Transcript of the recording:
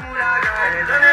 Donnez-moi de.